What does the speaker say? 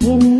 என்ன